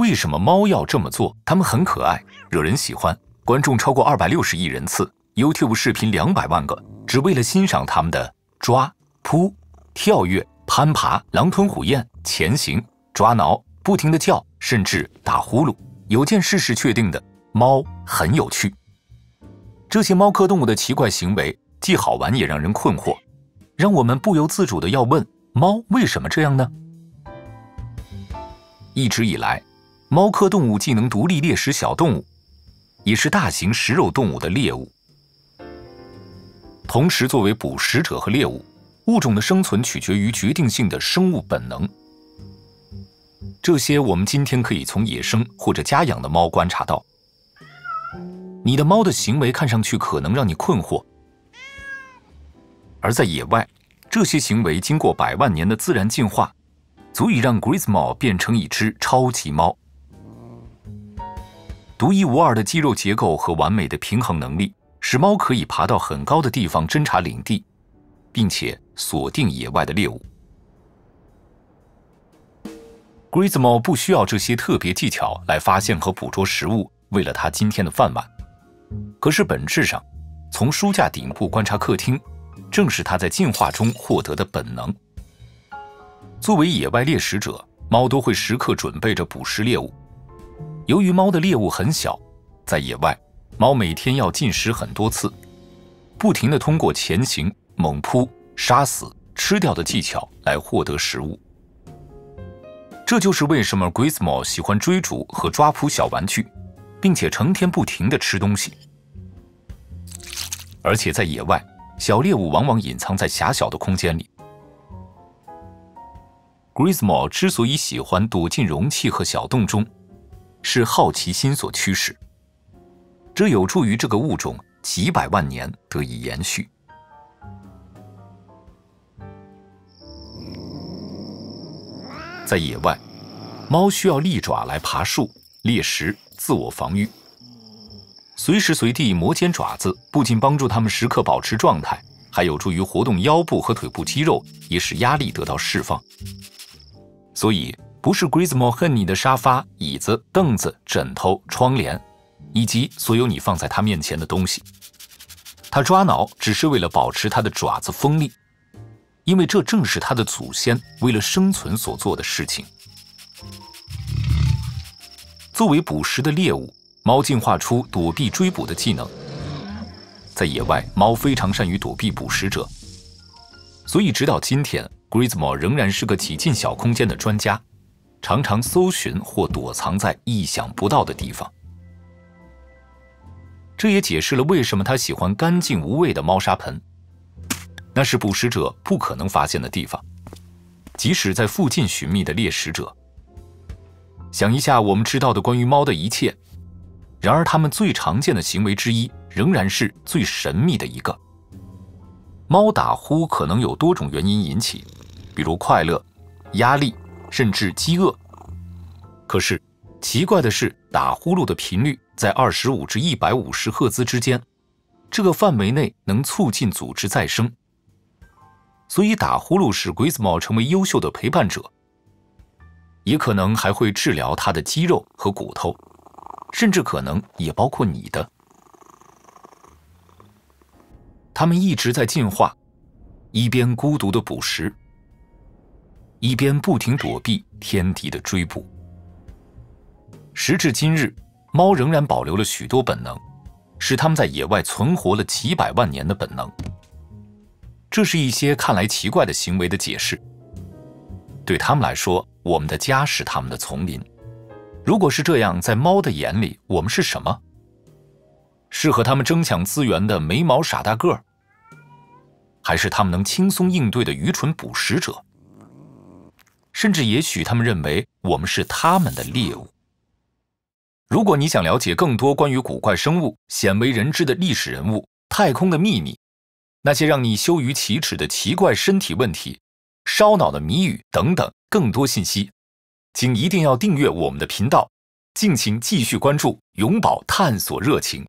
为什么猫要这么做？它们很可爱，惹人喜欢，观众超过二百六十亿人次，YouTube 视频两百万个，只为了欣赏它们的抓、扑、跳跃、攀爬、狼吞虎咽、前行、抓挠、不停的叫，甚至打呼噜。有件事是确定的，猫很有趣。这些猫科动物的奇怪行为既好玩也让人困惑，让我们不由自主的要问：猫为什么这样呢？一直以来，猫科动物既能独立猎食小动物，也是大型食肉动物的猎物。同时，作为捕食者和猎物，物种的生存取决于决定性的生物本能。这些我们今天可以从野生或者家养的猫观察到。你的猫的行为看上去可能让你困惑，而在野外，这些行为经过百万年的自然进化，足以让 Grismo 变成一只超级猫。独一无二的肌肉结构和完美的平衡能力，使猫可以爬到很高的地方侦察领地，并且锁定野外的猎物。Grismo 不需要这些特别技巧来发现和捕捉食物，为了它今天的饭碗。可是本质上，从书架顶部观察客厅，正是它在进化中获得的本能。作为野外猎食者，猫都会时刻准备着捕食猎物。由于猫的猎物很小，在野外，猫每天要进食很多次，不停地通过前行、猛扑、杀死、吃掉的技巧来获得食物。这就是为什么 Grismo 喜欢追逐和抓捕小玩具。并且成天不停地吃东西，而且在野外，小猎物往往隐藏在狭小的空间里。Grismo 之所以喜欢躲进容器和小洞中，是好奇心所驱使。这有助于这个物种几百万年得以延续。在野外，猫需要利爪来爬树猎食。自我防御，随时随地磨尖爪子，不仅帮助它们时刻保持状态，还有助于活动腰部和腿部肌肉，也使压力得到释放。所以，不是 Grismo 恨你的沙发、椅子、凳子、枕头、窗帘，以及所有你放在它面前的东西。它抓挠只是为了保持它的爪子锋利，因为这正是它的祖先为了生存所做的事情。作为捕食的猎物，猫进化出躲避追捕的技能。在野外，猫非常善于躲避捕食者，所以直到今天，Grismo 仍然是个挤进小空间的专家，常常搜寻或躲藏在意想不到的地方。这也解释了为什么他喜欢干净无味的猫砂盆，那是捕食者不可能发现的地方，即使在附近寻觅的猎食者。想一下，我们知道的关于猫的一切，然而它们最常见的行为之一，仍然是最神秘的一个。猫打呼可能有多种原因引起，比如快乐、压力，甚至饥饿。可是奇怪的是，打呼噜的频率在二十五至一百五十赫兹之间，这个范围内能促进组织再生。所以打呼噜使 Grismo 成为优秀的陪伴者。也可能还会治疗他的肌肉和骨头，甚至可能也包括你的。他们一直在进化，一边孤独的捕食，一边不停躲避天敌的追捕。时至今日，猫仍然保留了许多本能，使它们在野外存活了几百万年的本能。这是一些看来奇怪的行为的解释。对他们来说，我们的家是他们的丛林。如果是这样，在猫的眼里，我们是什么？是和他们争抢资源的没毛傻大个儿，还是他们能轻松应对的愚蠢捕食者？甚至，也许他们认为我们是他们的猎物。如果你想了解更多关于古怪生物、鲜为人知的历史人物、太空的秘密，那些让你羞于启齿的奇怪身体问题，烧脑的谜语等等，更多信息，请一定要订阅我们的频道，敬请继续关注，永葆探索热情。